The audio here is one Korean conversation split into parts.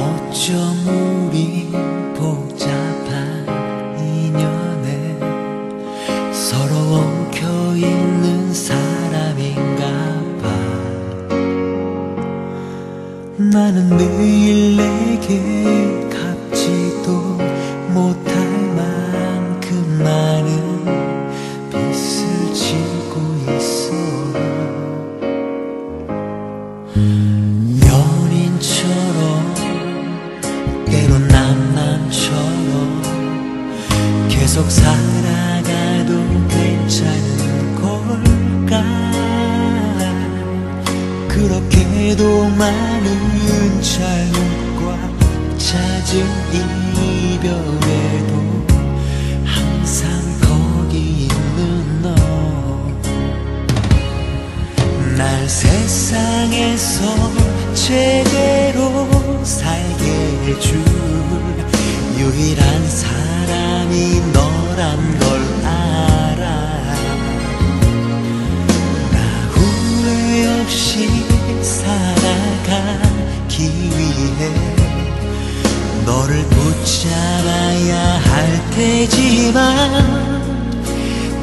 어쩜 우리 복잡한 인연에 서로 엉켜있는 사람인가 봐. 나는 매일 내게 계속 살아가도 괜찮은 걸까? 그렇게도 많은 잘못과 잦은 이별에도 항상 거기 있는 너. 날 세상에서 제대로 살게 해줄 유일한 사람 이 너란 걸 알아. 나 후회 없이 살아가기 위해 너를 붙잡아야 할 테지만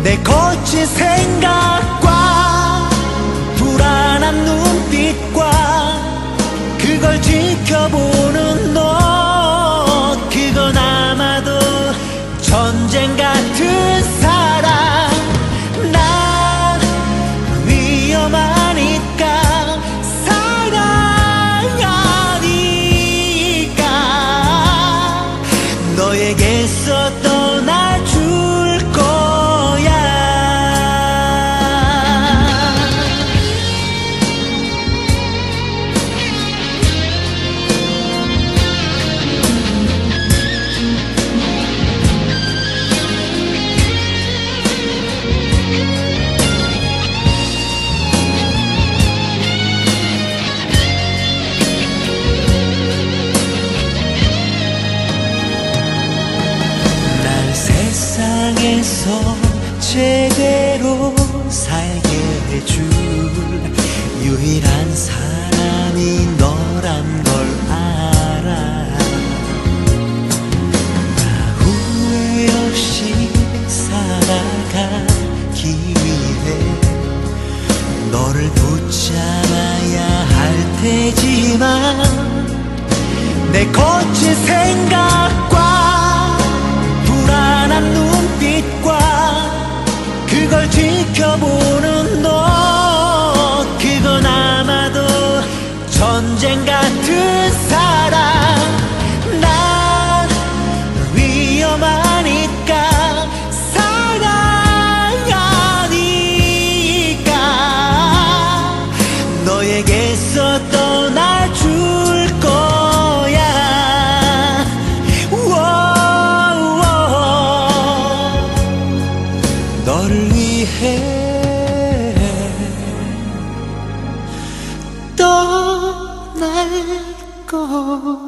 내 거친 생각과 불안한 눈빛과 그걸 지켜보 전쟁 같은 세상에서 제대로 살게 해줄 유일한 사람이 너란 걸 알아. 나 후회 없이 살아가기 위해 너를 붙잡아야 할 테지만 내 거친 전쟁 같은 사랑 난 위험하니까 사랑하니까 너에게서 떠나줄 거야. 너를 위해 떠날 거야